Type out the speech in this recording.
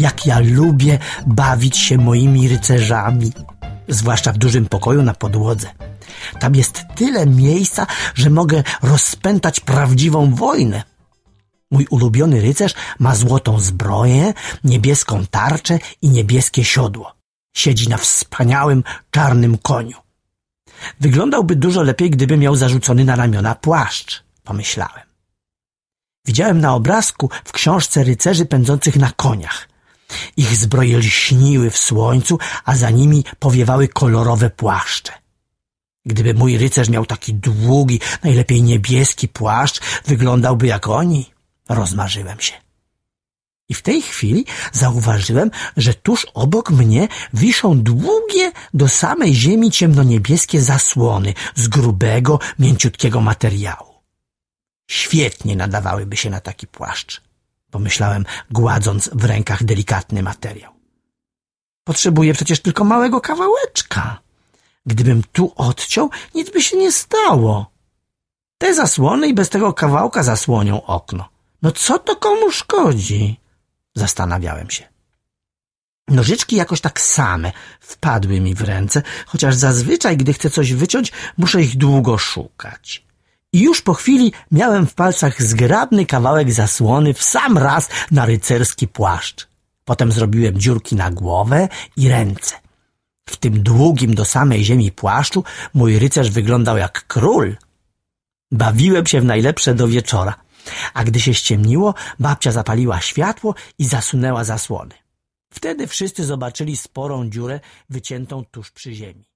jak ja lubię bawić się moimi rycerzami, zwłaszcza w dużym pokoju na podłodze. Tam jest tyle miejsca, że mogę rozpętać prawdziwą wojnę. Mój ulubiony rycerz ma złotą zbroję, niebieską tarczę i niebieskie siodło. Siedzi na wspaniałym czarnym koniu. Wyglądałby dużo lepiej, gdyby miał zarzucony na ramiona płaszcz, pomyślałem. Widziałem na obrazku w książce rycerzy pędzących na koniach. Ich zbroje lśniły w słońcu, a za nimi powiewały kolorowe płaszcze. Gdyby mój rycerz miał taki długi, najlepiej niebieski płaszcz, wyglądałby jak oni. Rozmarzyłem się. I w tej chwili zauważyłem, że tuż obok mnie wiszą długie do samej ziemi ciemnoniebieskie zasłony z grubego, mięciutkiego materiału. Świetnie nadawałyby się na taki płaszcz, pomyślałem, gładząc w rękach delikatny materiał. Potrzebuję przecież tylko małego kawałeczka. Gdybym tu odciął, nic by się nie stało. Te zasłony i bez tego kawałka zasłonią okno. No co to komu szkodzi? Zastanawiałem się. Nożyczki jakoś tak same wpadły mi w ręce, chociaż zazwyczaj, gdy chcę coś wyciąć, muszę ich długo szukać. I już po chwili miałem w palcach zgrabny kawałek zasłony w sam raz na rycerski płaszcz. Potem zrobiłem dziurki na głowę i ręce. W tym długim do samej ziemi płaszczu mój rycerz wyglądał jak król. Bawiłem się w najlepsze do wieczora, a gdy się ściemniło, babcia zapaliła światło i zasunęła zasłony. Wtedy wszyscy zobaczyli sporą dziurę wyciętą tuż przy ziemi.